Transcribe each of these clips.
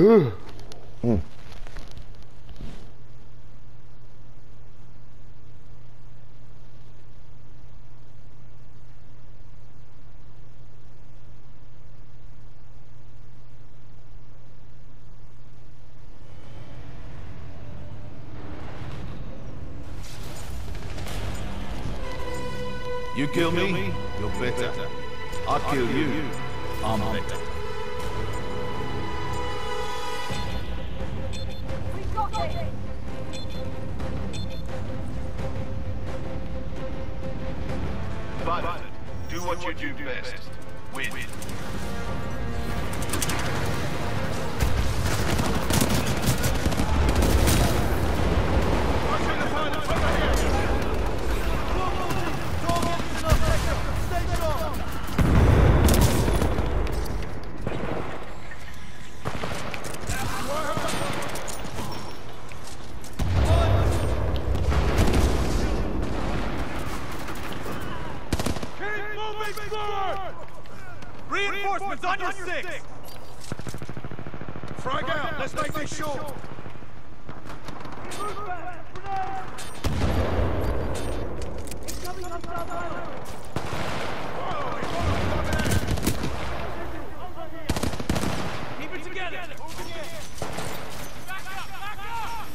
mm. You kill me, you're better. I kill you, I'm better. Do best. Frag out! Let's make this short! Keep it together! Back up! Back up!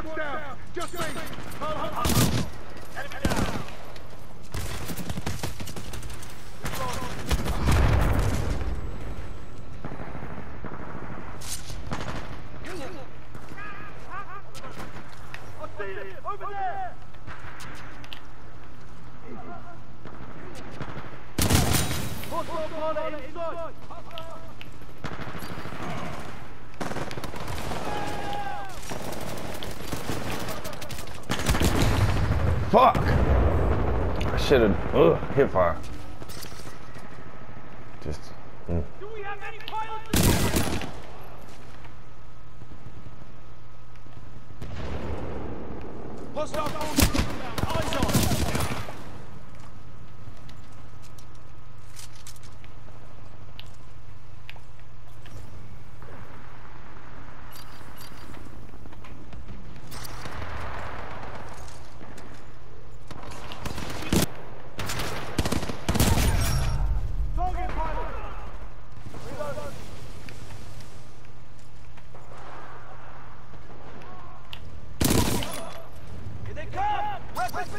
Squad down! Just me! Enemy down! Over there! Hostile party inside! Fuck! I should have. Hit fire. Just. Mm. Do we have any pilots forces eyes on. Target pilot. Reload. Here they come! Weapons free! Over there! But you almost got your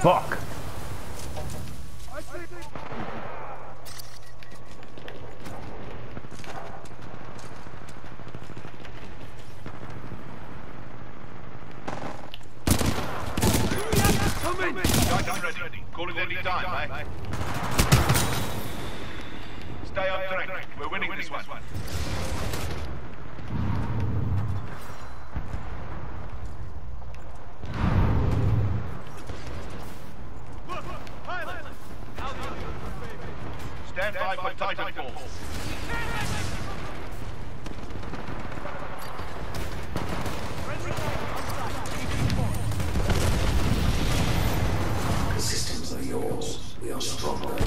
Fuck! Stay on track. We're winning this one. Titanfall. Systems are yours. We are stronger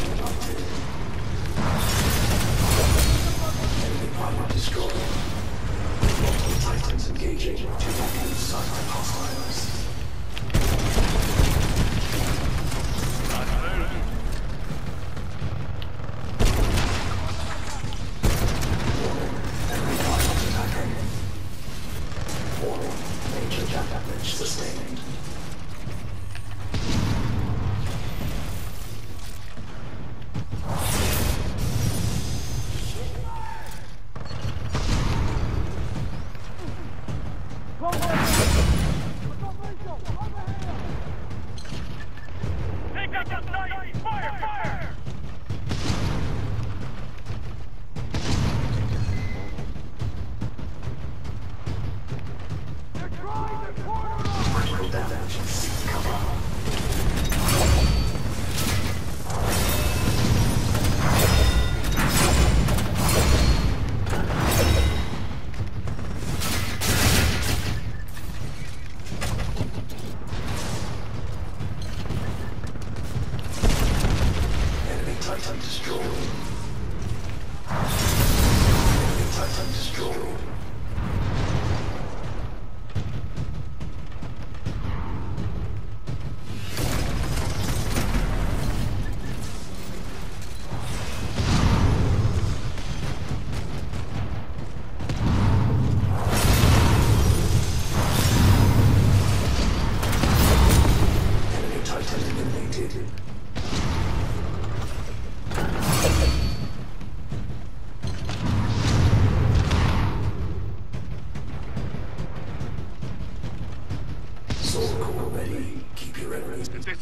us! Critical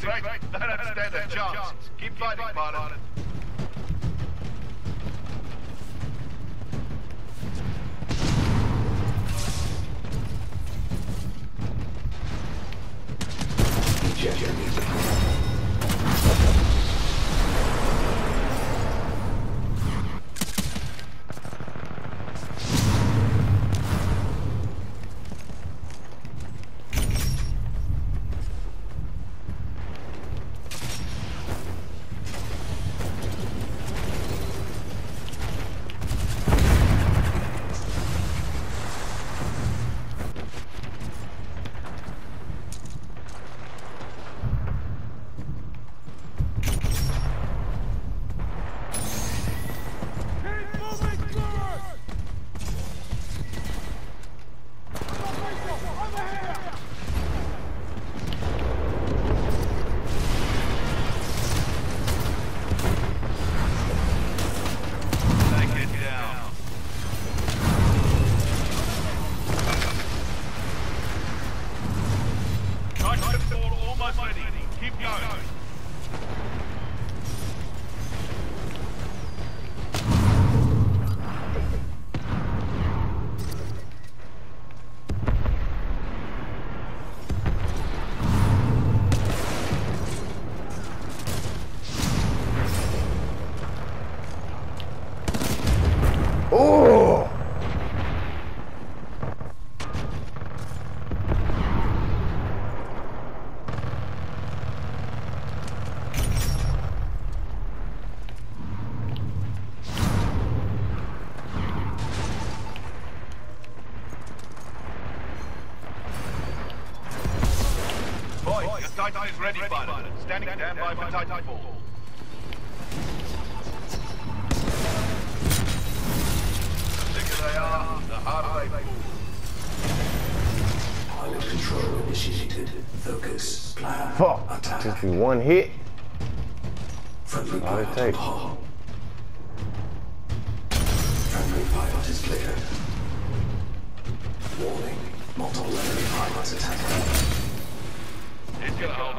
right? They don't. Keep fighting. Almost ready. Keep going. Ready, pilot. Standing standby for Titanfall. The bigger they are, the harder they fall. Pilot control initiated. Focus. Plan. Fuck. Attack. Just be one hit. Friendly All it pilot takes. on hull. Friendly pilot is cleared. Warning. Multiple enemy pilots attacking. It's gonna hold.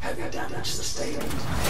Heavy damage sustained.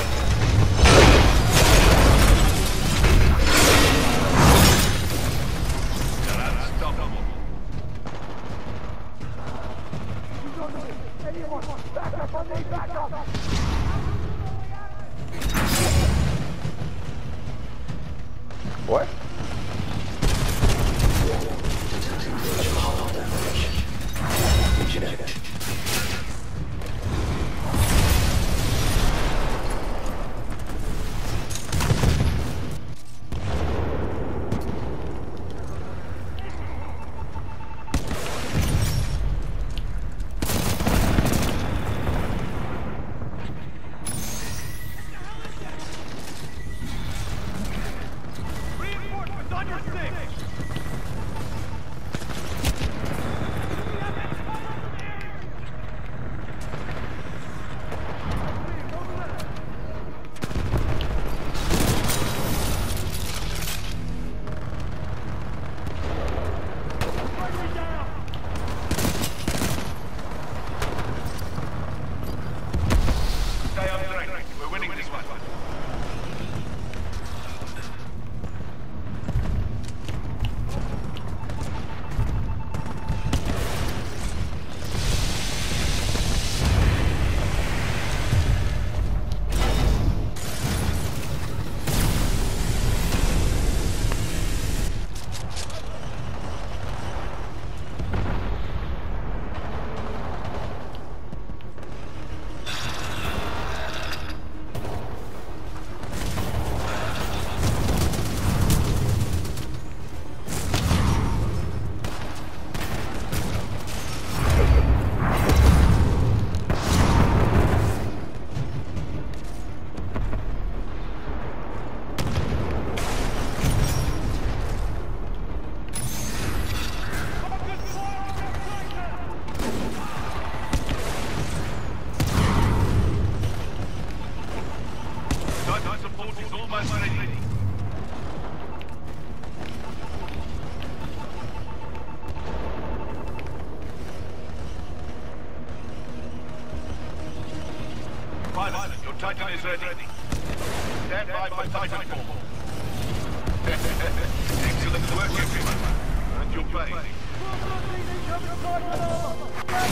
Titan is ready. Stand by for Titanfall. Excellent work, everyone. And your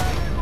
pay.